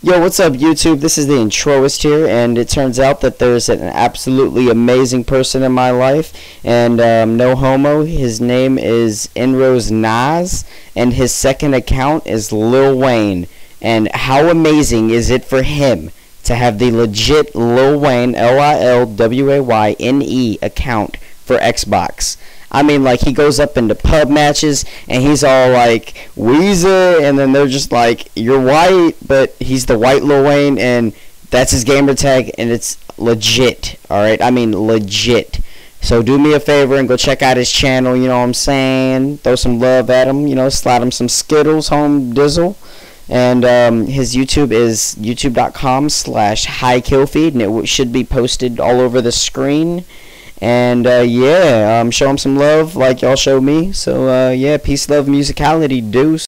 Yo, what's up, YouTube? This is the introist here, and it turns out that there's an absolutely amazing person in my life, and um, no homo. His name is Enrose Nas, and his second account is Lil Wayne. And how amazing is it for him to have the legit Lil Wayne, L I L W A Y N E account for Xbox? I mean, like he goes up into pub matches and he's all like Weezer, and then they're just like, "You're white," but he's the white Lil Wayne, and that's his gamer tag, and it's legit. All right, I mean legit. So do me a favor and go check out his channel. You know what I'm saying? Throw some love at him. You know, slide him some Skittles, home dizzle. And um, his YouTube is youtube.com slash and it should be posted all over the screen. And uh, yeah, um, show him some love like y'all show me. So uh, yeah, peace, love, musicality, deuce.